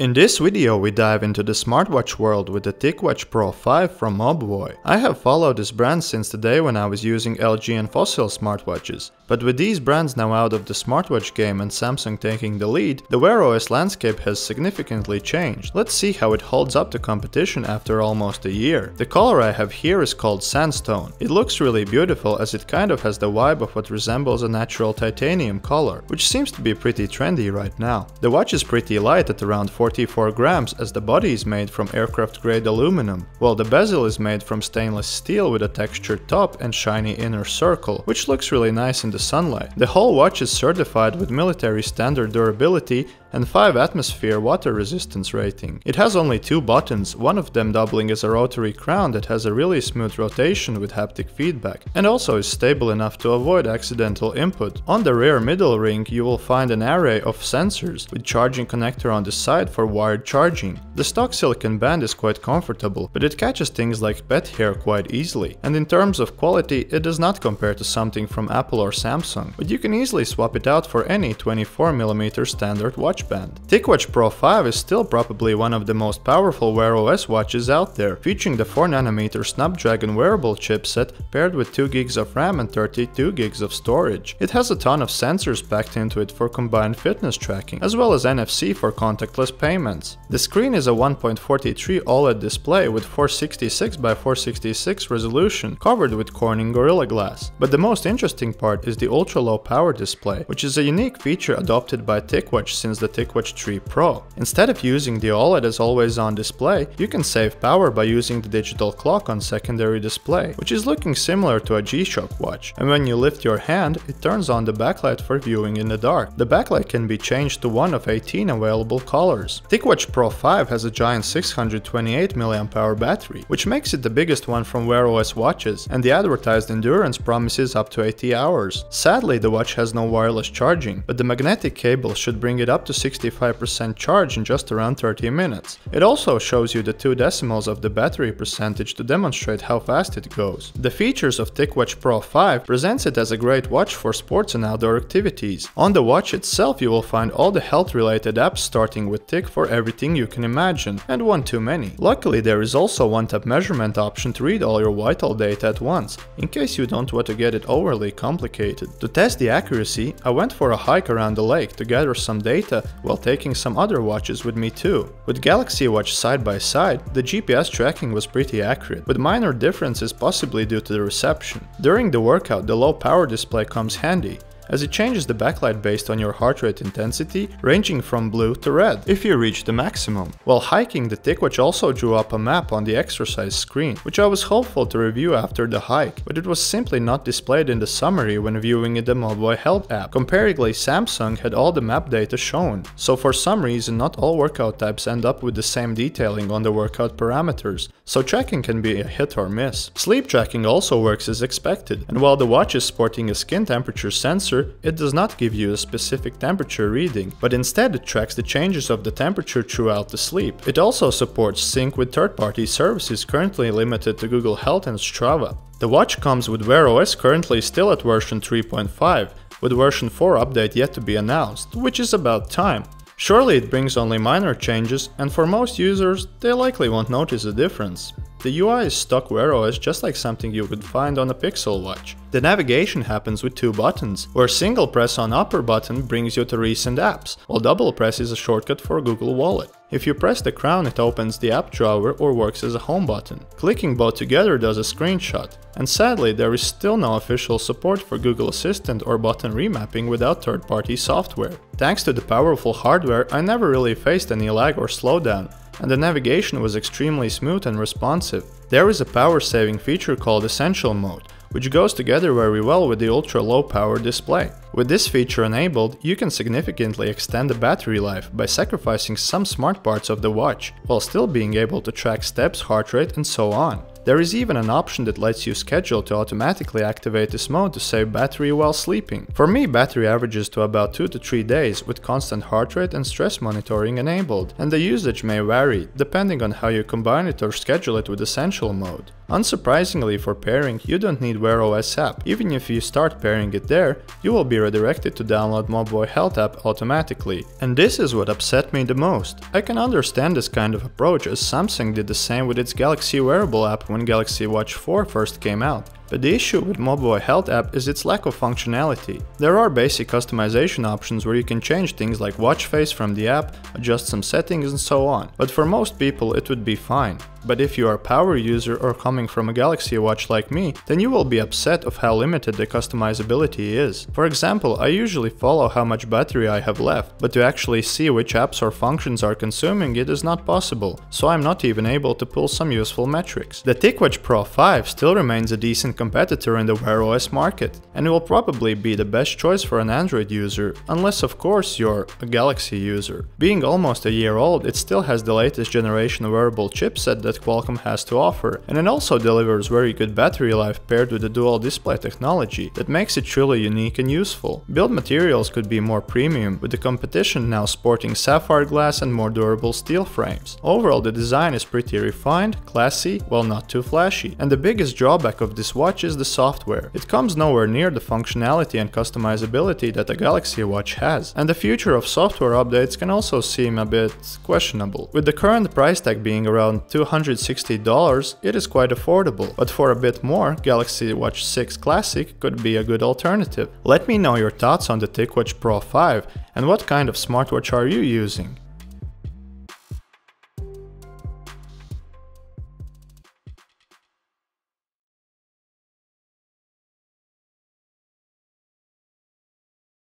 In this video we dive into the smartwatch world with the TicWatch Pro 5 from Mobvoi. I have followed this brand since the day when I was using LG and Fossil smartwatches, but with these brands now out of the smartwatch game and Samsung taking the lead, the Wear OS landscape has significantly changed. Let's see how it holds up to competition after almost a year. The color I have here is called Sandstone. It looks really beautiful as it kind of has the vibe of what resembles a natural titanium color, which seems to be pretty trendy right now. The watch is pretty light at around 40 44 grams as the body is made from aircraft grade aluminum, while the bezel is made from stainless steel with a textured top and shiny inner circle, which looks really nice in the sunlight. The whole watch is certified with military standard durability and 5 atmosphere water resistance rating. It has only two buttons, one of them doubling as a rotary crown that has a really smooth rotation with haptic feedback, and also is stable enough to avoid accidental input. On the rear middle ring you will find an array of sensors, with charging connector on the side for wired charging. The stock silicon band is quite comfortable, but it catches things like pet hair quite easily, and in terms of quality it does not compare to something from Apple or Samsung, but you can easily swap it out for any 24mm standard watch watch band. TicWatch Pro 5 is still probably one of the most powerful Wear OS watches out there, featuring the 4nm Snapdragon wearable chipset paired with 2GB of RAM and 32GB of storage. It has a ton of sensors packed into it for combined fitness tracking, as well as NFC for contactless payments. The screen is a 1.43 OLED display with 466 by 466 resolution, covered with Corning Gorilla Glass. But the most interesting part is the ultra-low power display, which is a unique feature adopted by TicWatch since the TicWatch 3 Pro. Instead of using the OLED as always on display, you can save power by using the digital clock on secondary display, which is looking similar to a G-Shock watch. And when you lift your hand, it turns on the backlight for viewing in the dark. The backlight can be changed to one of 18 available colors. TicWatch Pro 5 has a giant 628 mAh battery, which makes it the biggest one from Wear OS watches, and the advertised endurance promises up to 80 hours. Sadly, the watch has no wireless charging, but the magnetic cable should bring it up to 65% charge in just around 30 minutes. It also shows you the two decimals of the battery percentage to demonstrate how fast it goes. The features of TicWatch Pro 5 presents it as a great watch for sports and outdoor activities. On the watch itself you will find all the health related apps starting with Tic for everything you can imagine, and one too many. Luckily there is also one tap measurement option to read all your vital data at once, in case you don't want to get it overly complicated. To test the accuracy, I went for a hike around the lake to gather some data while taking some other watches with me too. With Galaxy Watch side by side, the GPS tracking was pretty accurate, with minor differences possibly due to the reception. During the workout, the low power display comes handy, as it changes the backlight based on your heart rate intensity, ranging from blue to red, if you reach the maximum. While hiking, the TicWatch also drew up a map on the exercise screen, which I was hopeful to review after the hike, but it was simply not displayed in the summary when viewing in the mobile Health app. Comparatively, Samsung had all the map data shown, so for some reason not all workout types end up with the same detailing on the workout parameters, so tracking can be a hit or miss. Sleep tracking also works as expected, and while the watch is sporting a skin temperature sensor, it does not give you a specific temperature reading, but instead it tracks the changes of the temperature throughout the sleep. It also supports sync with third-party services currently limited to Google Health and Strava. The watch comes with Wear OS currently still at version 3.5, with version 4 update yet to be announced, which is about time. Surely it brings only minor changes, and for most users, they likely won't notice a difference. The UI is stock Wear OS just like something you would find on a Pixel watch. The navigation happens with two buttons, where single press on upper button brings you to recent apps, while double press is a shortcut for Google Wallet. If you press the crown it opens the app drawer or works as a home button. Clicking both together does a screenshot. And sadly there is still no official support for Google Assistant or button remapping without third-party software. Thanks to the powerful hardware I never really faced any lag or slowdown, and the navigation was extremely smooth and responsive. There is a power saving feature called Essential Mode, which goes together very well with the ultra low power display. With this feature enabled, you can significantly extend the battery life by sacrificing some smart parts of the watch, while still being able to track steps, heart rate and so on. There is even an option that lets you schedule to automatically activate this mode to save battery while sleeping. For me, battery averages to about 2 to 3 days with constant heart rate and stress monitoring enabled, and the usage may vary depending on how you combine it or schedule it with Essential mode. Unsurprisingly for pairing, you don't need Wear OS app. Even if you start pairing it there, you will be redirected to download Mobvoi Health app automatically. And this is what upset me the most. I can understand this kind of approach as Samsung did the same with its Galaxy wearable app when Galaxy Watch 4 first came out. But the issue with Mobvoi Health app is its lack of functionality. There are basic customization options where you can change things like watch face from the app, adjust some settings and so on. But for most people it would be fine. But if you are a power user or coming from a Galaxy watch like me, then you will be upset of how limited the customizability is. For example, I usually follow how much battery I have left, but to actually see which apps or functions are consuming it is not possible, so I'm not even able to pull some useful metrics. The TicWatch Pro 5 still remains a decent competitor in the Wear OS market, and it will probably be the best choice for an Android user, unless of course you're a Galaxy user. Being almost a year old, it still has the latest generation wearable chipset that Qualcomm has to offer, and it also delivers very good battery life paired with the dual display technology that makes it truly unique and useful. Build materials could be more premium, with the competition now sporting sapphire glass and more durable steel frames. Overall the design is pretty refined, classy, while not too flashy, and the biggest drawback of this watch is the software. It comes nowhere near the functionality and customizability that a Galaxy Watch has, and the future of software updates can also seem a bit questionable. With the current price tag being around 200 $160, it is quite affordable, but for a bit more, Galaxy Watch 6 Classic could be a good alternative. Let me know your thoughts on the TicWatch Pro 5 and what kind of smartwatch are you using.